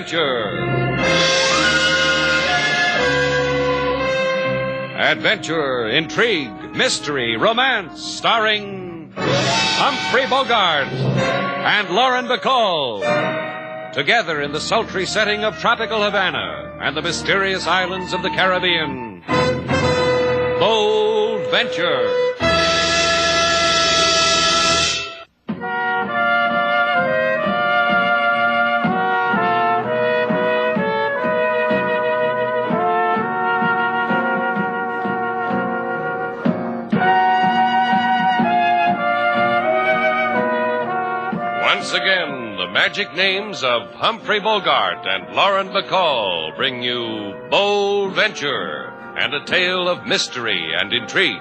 Adventure. Adventure, intrigue, mystery, romance, starring Humphrey Bogart and Lauren Bacall. Together in the sultry setting of tropical Havana and the mysterious islands of the Caribbean. Bold Venture. Once again, the magic names of Humphrey Bogart and Lauren Bacall bring you Bold Venture and a tale of mystery and intrigue.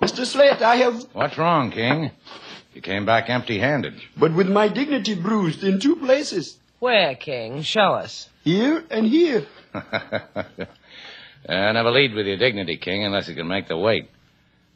Mr. Slate, I have, What's wrong, King? You came back empty handed. but with my dignity bruised in two places. Where, King? Show us. Here and here. uh, never lead with your dignity, King, unless you can make the weight.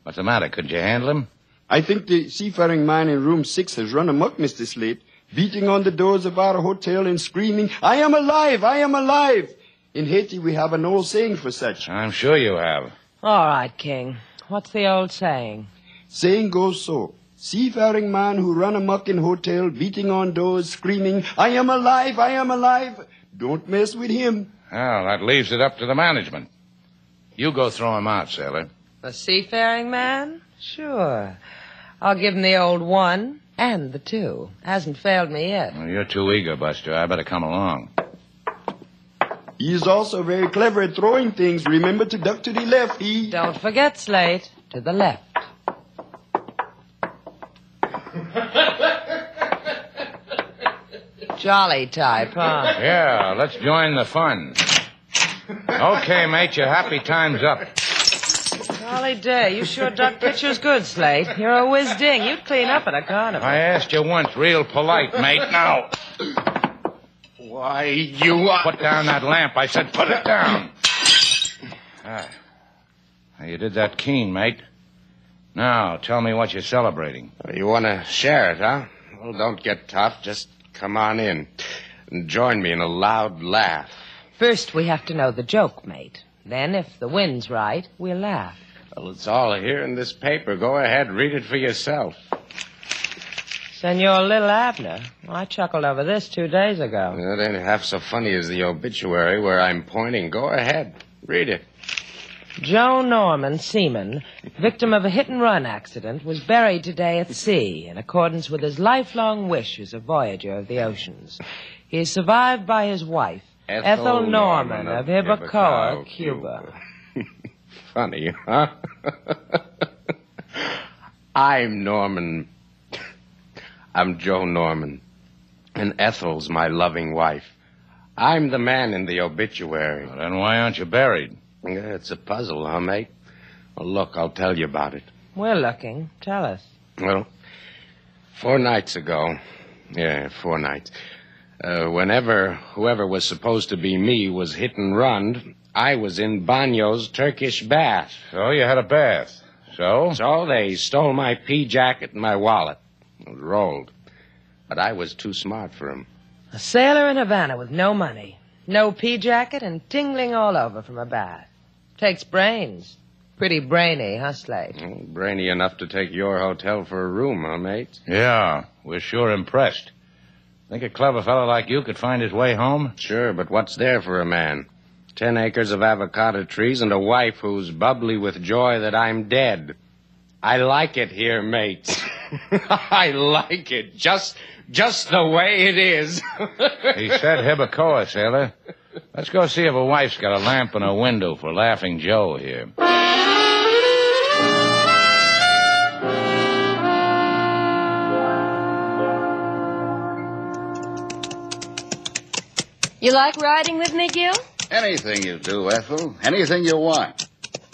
What's the matter? Couldn't you handle him? I think the seafaring man in room six has run amok, Mr. Slate, beating on the doors of our hotel and screaming, I am alive! I am alive! In Haiti, we have an old saying for such. I'm sure you have. All right, King. What's the old saying? Saying goes so. Seafaring man who run amok in hotel, beating on doors, screaming, I am alive! I am alive! Don't mess with him. Well, that leaves it up to the management. You go throw him out, sailor. The seafaring man? Sure. I'll give him the old one and the two. Hasn't failed me yet. Well, you're too eager, Buster. I better come along. He's also very clever at throwing things. Remember to duck to the left. He... Don't forget, Slate. To the left. Jolly type, huh? Yeah, let's join the fun. Okay, mate, your happy time's up. Jolly day. You sure duck pictures good, Slate. You're a whiz ding. You'd clean up at a carnival. I asked you once, real polite, mate. Now, Why, you are... put down that lamp. I said put it down. Ah. Now, You did that keen, mate. Now, tell me what you're celebrating. You want to share it, huh? Well, don't get tough. Just come on in and join me in a loud laugh. First, we have to know the joke, mate. Then, if the wind's right, we'll laugh. Well, it's all here in this paper. Go ahead, read it for yourself. Senor Little Abner. I chuckled over this two days ago. It ain't half so funny as the obituary where I'm pointing. Go ahead, read it. Joe Norman, seaman, victim of a hit and run accident, was buried today at sea in accordance with his lifelong wish as a voyager of the oceans. He is survived by his wife, Ethel, Norman, of Hibacoa, Cuba. Funny, huh? I'm Norman. I'm Joe Norman. And Ethel's my loving wife. I'm the man in the obituary. Well, then why aren't you buried? Yeah, it's a puzzle, huh, mate? Well, look, I'll tell you about it. We're looking. Tell us. Well, four nights ago, yeah, four nights, uh, whenever whoever was supposed to be me was hit and run, I was in Banyo's Turkish bath. So you had a bath. So? So they stole my pea jacket and my wallet. It was rolled. But I was too smart for 'em. A sailor in Havana with no money, no pea jacket, and tingling all over from a bath. Takes brains. Pretty brainy, huh, Slate? Oh, brainy enough to take your hotel for a room, huh, mate? Yeah, we're sure impressed. Think a clever fellow like you could find his way home? Sure, but what's there for a man? Ten acres of avocado trees and a wife who's bubbly with joy that I'm dead. I like it here, mates. I like it. Just, just the way it is. He said Hibacoa, sailor. Let's go see if a wife's got a lamp in her window for Laughing Joe here. You like riding with me, Gil? Anything you do, Ethel. Anything you want.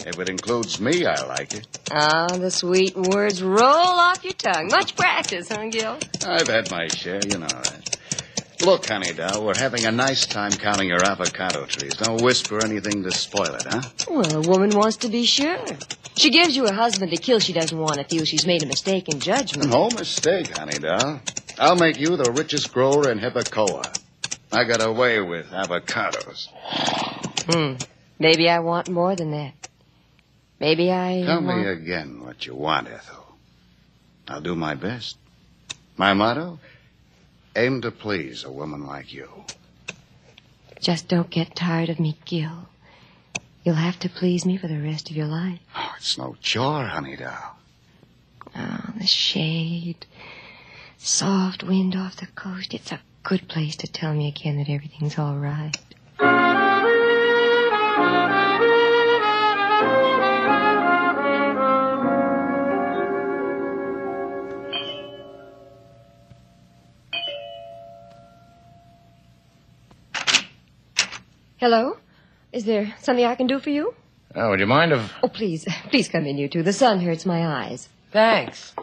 If it includes me, I like it. Ah, the sweet words roll off your tongue. Much practice, huh, Gil? I've had my share, you know that. Look, honey doll, we're having a nice time counting your avocado trees. Don't whisper anything to spoil it, huh? Well, a woman wants to be sure. She gives you a husband to kill. She doesn't want to feel she's made a mistake in judgment. No mistake, honey doll. I'll make you the richest grower in Hibacoa. I got away with avocados. Hmm. Maybe I want more than that. Maybe I. Tell want... me again what you want, Ethel. I'll do my best. My motto? Aim to please a woman like you. Just don't get tired of me, Gil. You'll have to please me for the rest of your life. Oh, it's no chore, honey doll. Oh, the shade. Soft wind off the coast. It's a good place to tell me again that everything's all right. Hello? Is there something I can do for you? Oh, would you mind if. Oh, please, please come in, you two. The sun hurts my eyes. Thanks.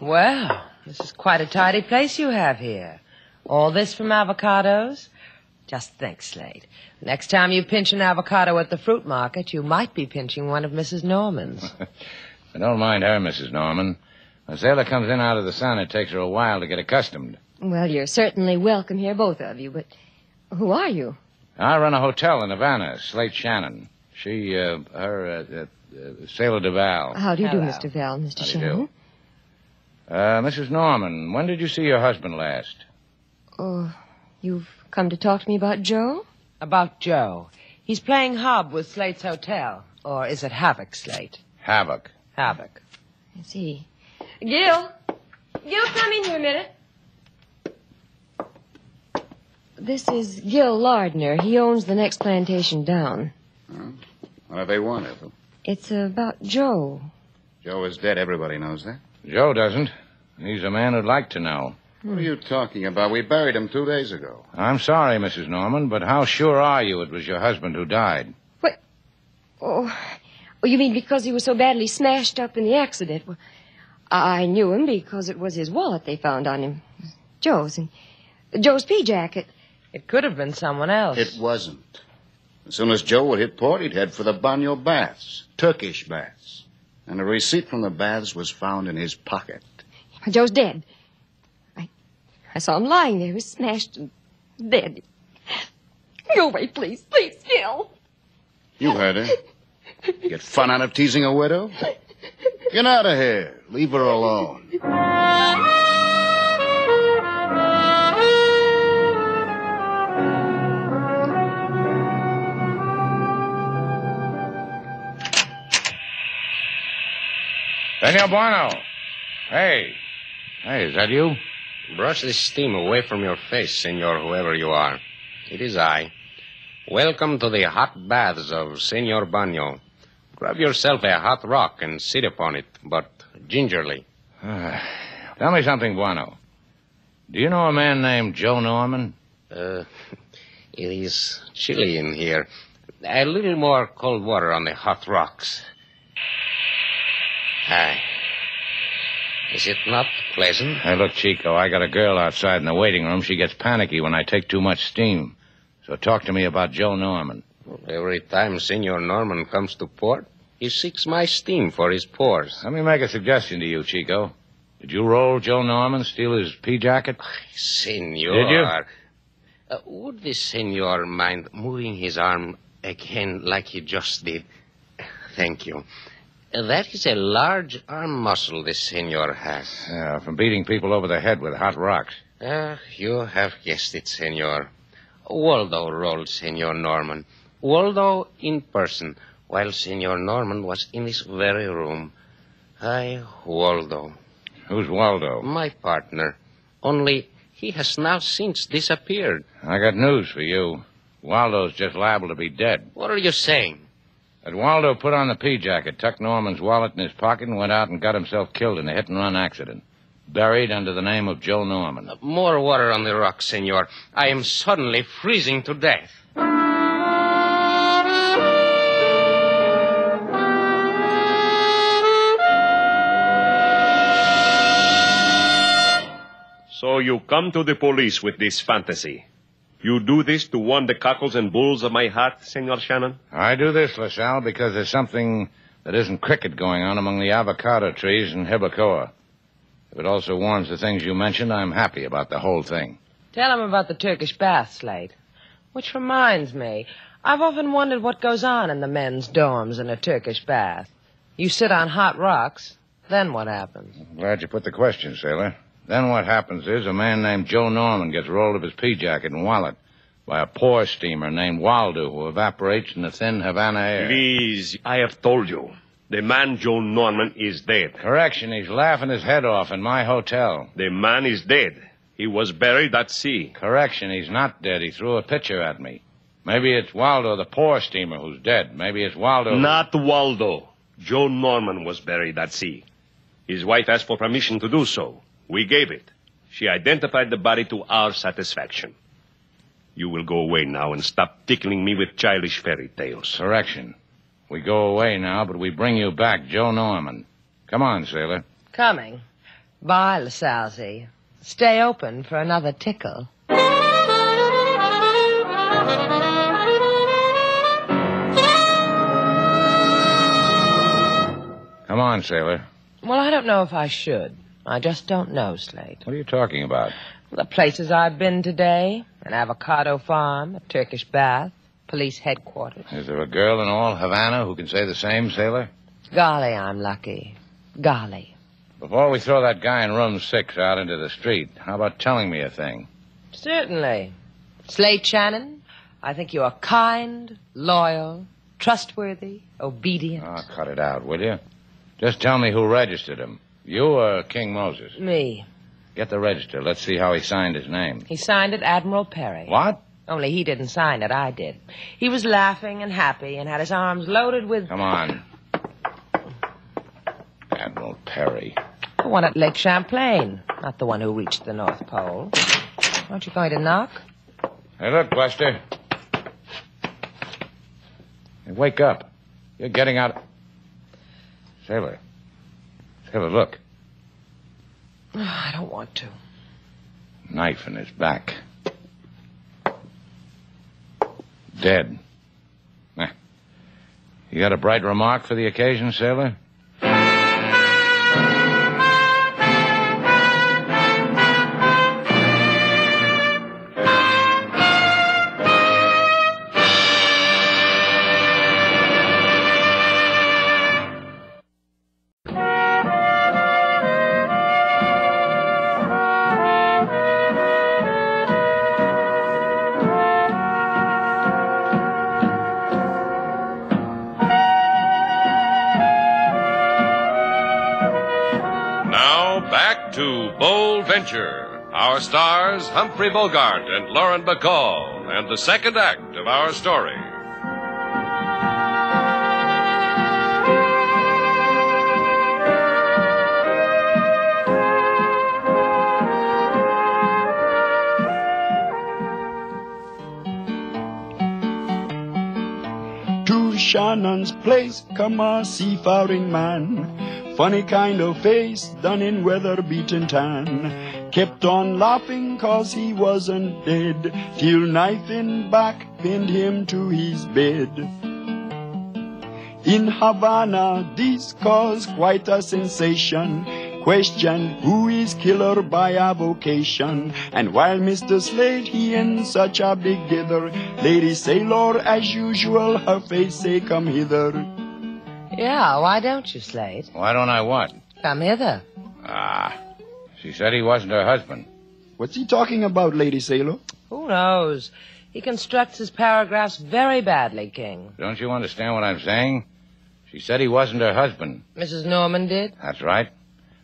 Well, this is quite a tidy place you have here. All this from avocados? Just think, Slate. Next time you pinch an avocado at the fruit market, you might be pinching one of Mrs. Norman's. I don't mind her, Mrs. Norman. When a sailor comes in out of the sun, it takes her a while to get accustomed. Well, you're certainly welcome here, both of you, but who are you? I run a hotel in Havana, Slate Shannon. She, uh, her, uh, uh, uh, Sailor Duval. How do you Hello. do, Mr. Val, Mr. How do you Shannon? Uh, Mrs. Norman, when did you see your husband last? Oh, you've come to talk to me about Joe? About Joe. He's playing hob with Slate's hotel. Or is it Havoc, Slate? Havoc. Havoc. I see. Gil! Gil, come in here a minute. This is Gil Lardner. He owns the next plantation down. What do they want, Ethel? It's about Joe. Joe is dead. Everybody knows that. Joe doesn't. He's a man who'd like to know. What are you talking about? We buried him two days ago. I'm sorry, Mrs. Norman, but how sure are you it was your husband who died? Oh, oh, you mean because he was so badly smashed up in the accident? Well, I knew him because it was his wallet they found on him. Joe's. And Joe's pea jacket. It could have been someone else. It wasn't. As soon as Joe would hit port, he'd head for the Banyo baths, Turkish baths. And a receipt from the baths was found in his pocket. Joe's dead. I, I saw him lying there. He was smashed and dead. Go away, please. Please, Gil. You heard her. Get fun out of teasing a widow? Get out of here. Leave her alone. Daniel Bueno. Hey. Hey, is that you? Brush this steam away from your face, senor, whoever you are. It is I. Welcome to the hot baths of Senor Banyo. Grab yourself a hot rock and sit upon it, but gingerly. Tell me something, Bueno. Do you know a man named Joe Norman? Uh, it is chilly in here. A little more cold water on the hot rocks. Aye. Is it not pleasant? Hey, look, Chico, I got a girl outside in the waiting room. She gets panicky when I take too much steam. So talk to me about Joe Norman. Every time Senor Norman comes to port, he seeks my steam for his pores. Let me make a suggestion to you, Chico. Did you roll Joe Norman, steal his pea jacket? Senor. Did you? Uh, would the senor mind moving his arm again like he just did? Thank you. Uh, that is a large arm muscle this senor has. Yeah, from beating people over the head with hot rocks. Ah, you have guessed it, senor. Waldo rolled Senor Norman. Waldo in person, while Senor Norman was in this very room. I, Waldo, Who's Waldo? my partner. Only he has now since disappeared. I got news for you. Waldo's just liable to be dead. What are you saying? That Waldo put on the pea jacket, tucked Norman's wallet in his pocket, and went out and got himself killed in a hit and run accident. Buried under the name of Joe Norman. More water on the rocks, senor. I am suddenly freezing to death. So you come to the police with this fantasy. You do this to warn the cockles and bulls of my heart, Senor Shannon? I do this, LaSalle, because there's something that isn't cricket going on among the avocado trees in Hibacoa. If it also warns the things you mentioned, I'm happy about the whole thing. Tell him about the Turkish bath, Slate. Which reminds me, I've often wondered what goes on in the men's dorms in a Turkish bath. You sit on hot rocks, then what happens? Glad you put the question, sailor. Then what happens is a man named Joe Norman gets rolled of his pea jacket and wallet by a poor steamer named Waldo who evaporates in the thin Havana air. Please, I have told you. The man Joe Norman is dead. Correction, he's laughing his head off in my hotel. The man is dead. He was buried at sea. Correction, he's not dead. He threw a pitcher at me. Maybe it's Waldo, the poor steamer, who's dead. Maybe it's Waldo. Not Waldo. Joe Norman was buried at sea. His wife asked for permission to do so. We gave it. She identified the body to our satisfaction. You will go away now and stop tickling me with childish fairy tales. Correction. We go away now, but we bring you back Joe Norman. Come on, sailor. Coming. Bye, LaSalzy. Stay open for another tickle. Come on, sailor. Well, I don't know if I should. I just don't know, Slate. What are you talking about? The places I've been today an avocado farm, a Turkish bath, police headquarters. Is there a girl in all Havana who can say the same, sailor? Golly, I'm lucky. Golly. Before we throw that guy in room six out into the street, how about telling me a thing? Certainly. Slate Shannon, I think you are kind, loyal, trustworthy, obedient. Oh, cut it out, will you? Just tell me who registered him. You or King Moses? Me. Get the register. Let's see how he signed his name. He signed it Admiral Perry. What? Only he didn't sign it, I did. He was laughing and happy and had his arms loaded with Come on. Admiral Perry. the one at Lake Champlain, not the one who reached the North Pole. Aren't you going to knock? Hey, look, Buster. Hey, wake up. You're getting out. Sailor. Sailor, look. Ah, I don't want to. Knife in his back. Dead. You got a bright remark for the occasion, sailor? Humphrey Bogart and Lauren Bacall, and the second act of our story. To Shannon's place come a seafaring man. Funny kind of face, done in weather-beaten tan. Kept on laughing cause he wasn't dead, till knife in back pinned him to his bed. In Havana, this caused quite a sensation. Question, who is killer by avocation? And while Mr. Slate, he in such a big dither, Lady Sailor, as usual, her face say, come hither. Yeah, why don't you, Slate? Why don't I what? Come hither. Ah. She said he wasn't her husband. What's he talking about, Lady Sailor? Who knows? He constructs his paragraphs very badly, King. Don't you understand what I'm saying? She said he wasn't her husband. Mrs. Norman did? That's right.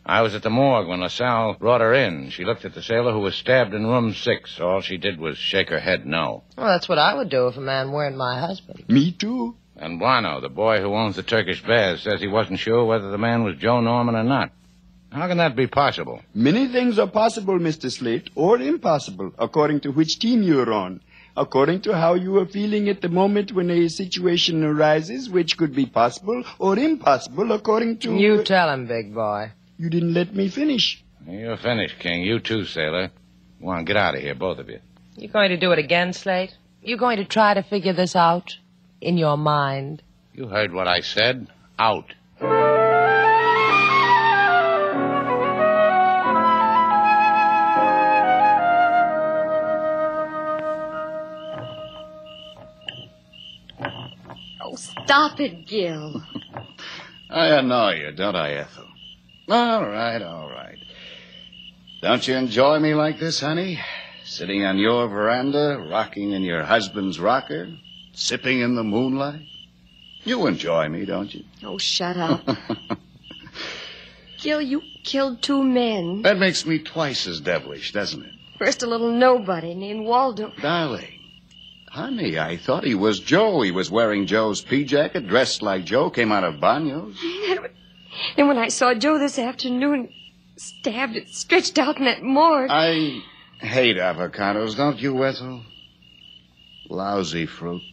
I was at the morgue when LaSalle brought her in. She looked at the sailor who was stabbed in room six. All she did was shake her head no. Well, that's what I would do if a man weren't my husband. Me too. And Bueno, the boy who owns the Turkish baths, says he wasn't sure whether the man was Joe Norman or not. How can that be possible? Many things are possible, Mr. Slate, or impossible, according to which team you're on. According to how you are feeling at the moment when a situation arises, which could be possible or impossible, according to. You tell him, big boy. You didn't let me finish. You're finished, King. You too, sailor. Go on, get out of here, both of you. You going to do it again, Slate? You going to try to figure this out in your mind? You heard what I said. Out. Stop it, Gil. I annoy you, don't I, Ethel? All right, all right. Don't you enjoy me like this, honey? Sitting on your veranda, rocking in your husband's rocker, sipping in the moonlight? You enjoy me, don't you? Oh, shut up. Gil, you killed two men. That makes me twice as devilish, doesn't it? First, a little nobody named Waldo. Darling. Honey, I thought he was Joe. He was wearing Joe's pea jacket, dressed like Joe, came out of Banyo's. And when I saw Joe this afternoon, stabbed and stretched out in that morgue. I hate avocados, don't you, Ethel? Lousy fruit.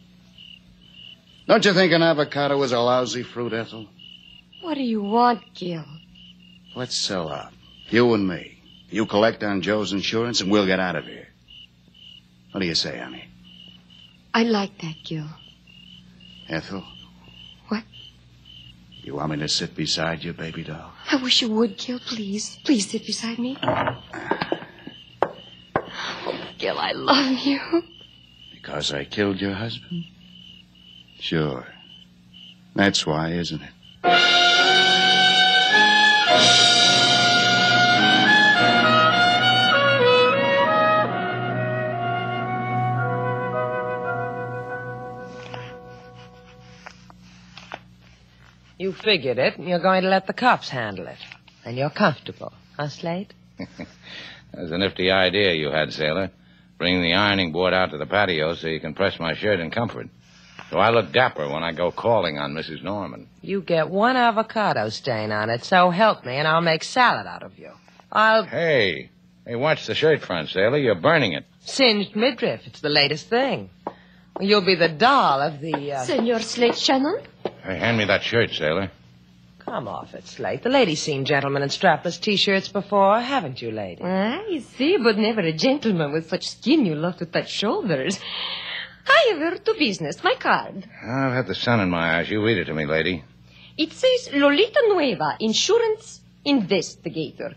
Don't you think an avocado is a lousy fruit, Ethel? What do you want, Gil? Let's sell out. You and me. You collect on Joe's insurance and we'll get out of here. What do you say, honey? I like that, Gil. Ethel? What? You want me to sit beside you, baby doll? I wish you would, Gil, please. Please sit beside me. Oh, Gil, I love you. Because I killed your husband? Sure. That's why, isn't it? You figured it, and you're going to let the cops handle it. And you're comfortable, huh, Slate? That's a nifty idea you had, sailor. Bring the ironing board out to the patio so you can press my shirt in comfort. So I look dapper when I go calling on Mrs. Norman. You get one avocado stain on it, so help me, and I'll make salad out of you. I'll Hey, hey, watch the shirt front, sailor. You're burning it. singed midriff. It's the latest thing. You'll be the doll of the. Uh... Senor Slate Shannon? Hey, hand me that shirt, sailor. Come off it, Slate. The lady's seen gentlemen in strapless T-shirts before, haven't you, lady? I see, but never a gentleman with such skin you love to touch shoulders. However, to business. My card. I've had the sun in my eyes. You read it to me, lady. It says Lolita Nueva, insurance investigator.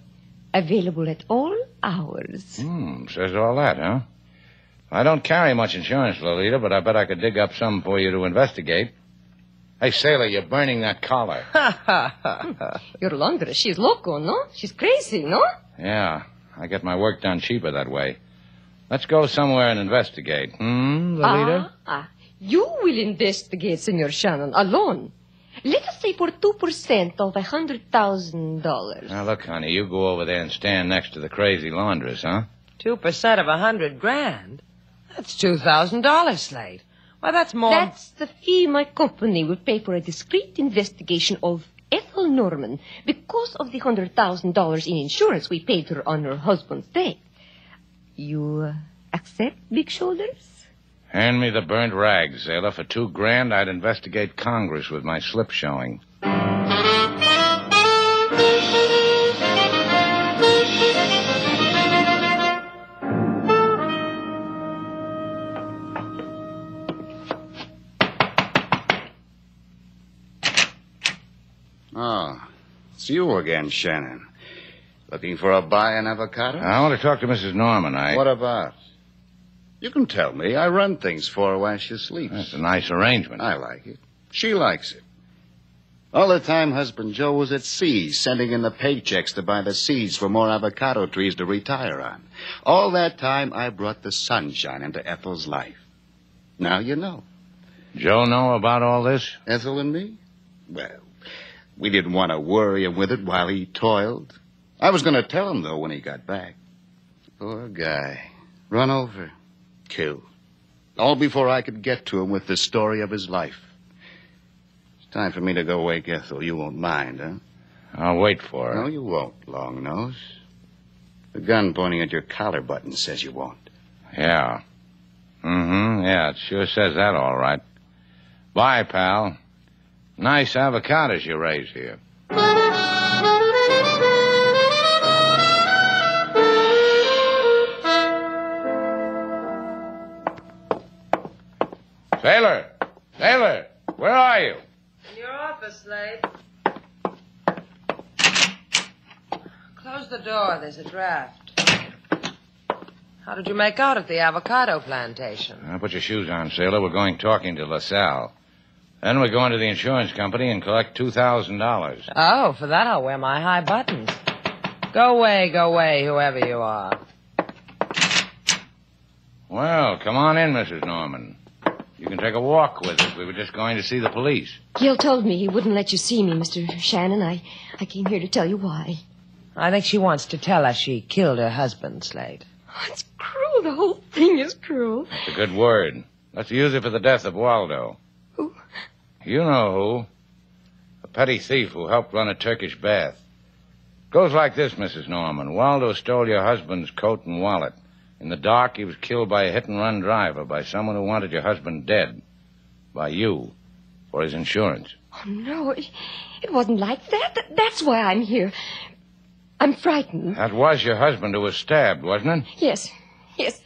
Available at all hours. Hmm, says all that, huh? I don't carry much insurance, Lolita, but I bet I could dig up some for you to investigate. Hey, sailor, you're burning that collar. Ha ha ha! Your laundress, she's loco, no? She's crazy, no? Yeah, I get my work done cheaper that way. Let's go somewhere and investigate. Hmm, Lolita? Ah, ah. You will investigate, Senor Shannon, alone. Let us say for 2% of a $100,000. Now, look, honey, you go over there and stand next to the crazy laundress, huh? Two percent of a hundred grand. That's two thousand dollars, Slate. Why, that's more. That's the fee my company will pay for a discreet investigation of Ethel Norman because of the $100,000 in insurance we paid her on her husband's death. You uh, accept, Big Shoulders? Hand me the burnt rags, sailor. For two grand, I'd investigate Congress with my slip showing. It's you again, Shannon. Looking for a buy in avocado? I want to talk to Mrs. Norman. I. What about? You can tell me. I run things for her while she sleeps. That's a nice arrangement. I like it. She likes it. All the time husband Joe was at sea, sending in the paychecks to buy the seeds for more avocado trees to retire on. All that time, I brought the sunshine into Ethel's life. Now you know. Joe know about all this? Ethel and me? Well, we didn't want to worry him with it while he toiled. I was going to tell him, though, when he got back. Poor guy. Run over. Killed. All before I could get to him with the story of his life. It's time for me to go wake Ethel. You won't mind, huh? I'll wait for her. No, you won't, Long Nose. The gun pointing at your collar button says you won't. Yeah. Mm-hmm. Yeah, it sure says that all right. Bye, pal. Nice avocados you raise here. sailor. Sailor, Where are you? In your office, Slate. Close the door. There's a draft. How did you make out at the avocado plantation? Now put your shoes on, sailor. We're going talking to LaSalle. Then we're going to the insurance company and collect $2,000. Oh, for that I'll wear my high buttons. Go away, go away, whoever you are. Well, come on in, Mrs. Norman. You can take a walk with us. We were just going to see the police. Gil told me he wouldn't let you see me, Mr. Shannon. I, I came here to tell you why. I think she wants to tell us she killed her husband, Slate. Oh, it's cruel. The whole thing is cruel. It's a good word. Let's use it for the death of Waldo. Who? You know who. A petty thief who helped run a Turkish bath. Goes like this, Mrs. Norman. Waldo stole your husband's coat and wallet. In the dark, he was killed by a hit and run driver, by someone who wanted your husband dead. By you. For his insurance. Oh, no. It, it wasn't like that. Th- That's why I'm here. I'm frightened. That was your husband who was stabbed, wasn't it? Yes. Yes.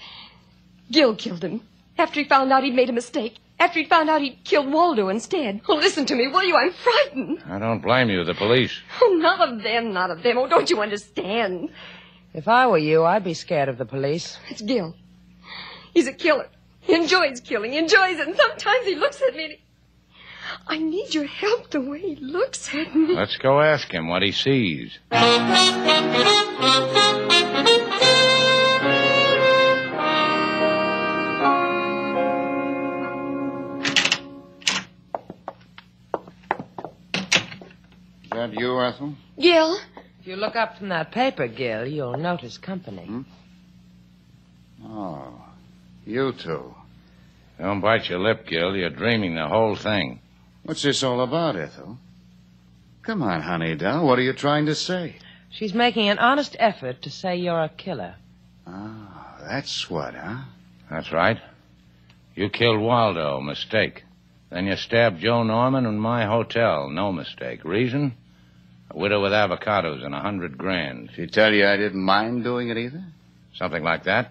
Gil killed him. After he found out he'd made a mistake. After he found out he'd killed Waldo instead. Oh, listen to me, will you? I'm frightened. I don't blame you. The police. Oh, not of them, not of them. Oh, don't you understand? If I were you, I'd be scared of the police. It's Gil. He's a killer. He enjoys killing. He enjoys it. And sometimes he looks at me and he... I need your help the way he looks at me. Let's go ask him what he sees. that you, Ethel? Gil, If you look up from that paper, Gil, you'll notice company. Oh, you two. Don't bite your lip, Gil. You're dreaming the whole thing. What's this all about, Ethel? Come on, honey doll. What are you trying to say? She's making an honest effort to say you're a killer. Ah, that's what, huh? That's right. You killed Waldo. Mistake. Then you stabbed Joe Norman in my hotel. No mistake. Reason? A widow with avocados and a hundred grand. She tell you I didn't mind doing it either? Something like that?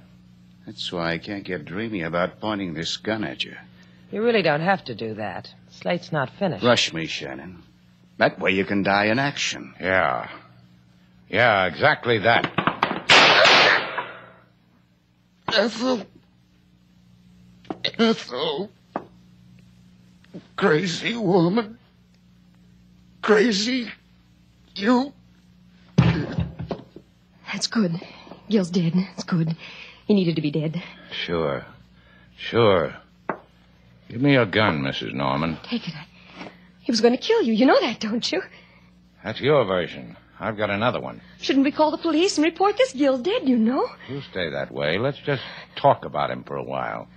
That's why I can't get dreamy about pointing this gun at you. You really don't have to do that. Slate's not finished. Rush me, Shannon. That way you can die in action. Yeah. Yeah, exactly that. Ethel. Ethel. Crazy woman. Crazy. You. that's good. Gil's dead. It's good. He needed to be dead. Sure. Sure. Give me your gun, Mrs. Norman. Take it. He was going to kill you. You know that, don't you? That's your version. I've got another one. Shouldn't we call the police and report this? Gil's dead, you know. You stay that way. Let's just talk about him for a while.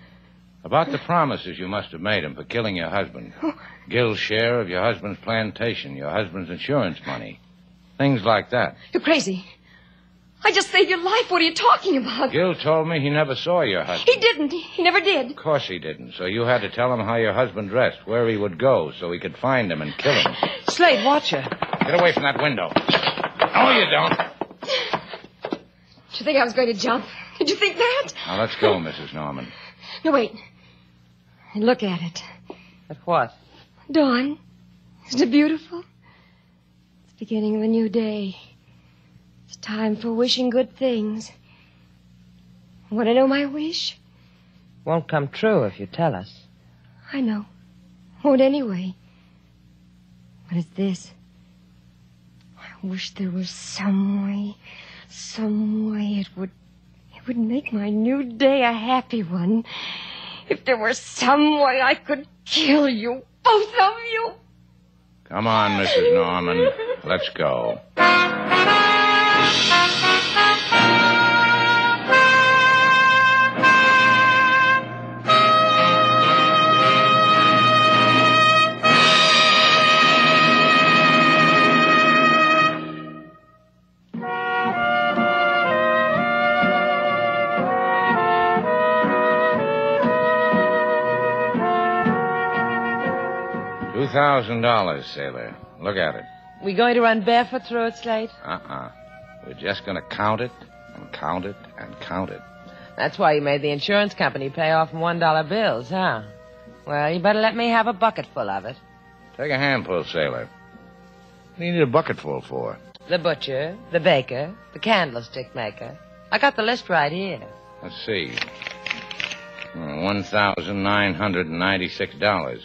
About the promises you must have made him for killing your husband. Oh. Gil's share of your husband's plantation, your husband's insurance money. Things like that. You're crazy. I just saved your life. What are you talking about? Gil told me he never saw your husband. He didn't. He never did. Of course he didn't. So you had to tell him how your husband dressed, where he would go, so he could find him and kill him. Slate, watch her. Get away from that window. No, you don't. Did you think I was going to jump? Did you think that? Now let's go, Mrs. Norman. No, wait. And look at it. At what? Dawn. Isn't it beautiful? It's the beginning of a new day. It's time for wishing good things. Want to know my wish? Won't come true if you tell us. I know. Won't anyway. But it's this. I wish there was some way, some way it would, it would make my new day a happy one. If there were some way I could kill you, both of you. Come on, Mrs. Norman. Let's go. Two thousand dollars, sailor. Look at it. We going to run barefoot through it, Slate? Uh-uh. We're just gonna count it and count it and count it. That's why you made the insurance company pay off one dollar bills, huh? Well, you better let me have a bucketful of it. Take a handful, sailor. What do you need a bucketful for? The butcher, the baker, the candlestick maker. I got the list right here. Let's see. Hmm, $1,996.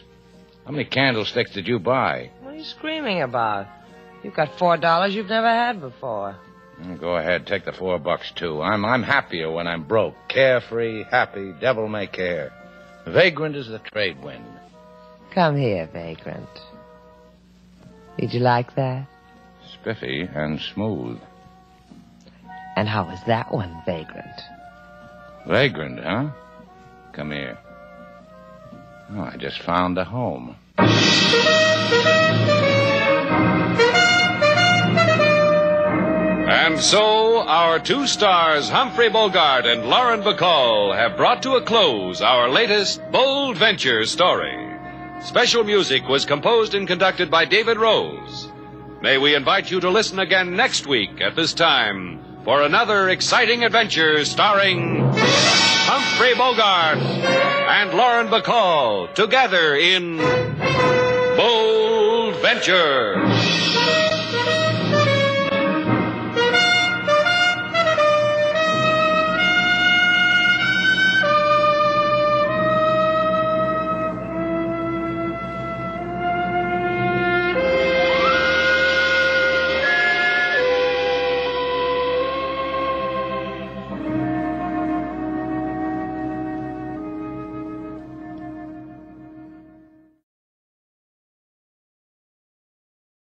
How many candlesticks did you buy? What are you screaming about? You've got four dollars you've never had before. Hmm, Go ahead, take the four bucks, too. I'm, I'm happier when I'm broke. Carefree, happy, devil may care. Vagrant as the trade wind. Come here, Vagrant. Did you like that? Spiffy and smooth. And how was that one, Vagrant? Vagrant, huh? Come here. Oh, I just found a home. And so, our two stars, Humphrey Bogart and Lauren Bacall, have brought to a close our latest Bold Venture story. Special music was composed and conducted by David Rose. May we invite you to listen again next week at this time for another exciting adventure starring Humphrey Bogart and Lauren Bacall together in Bold Venture.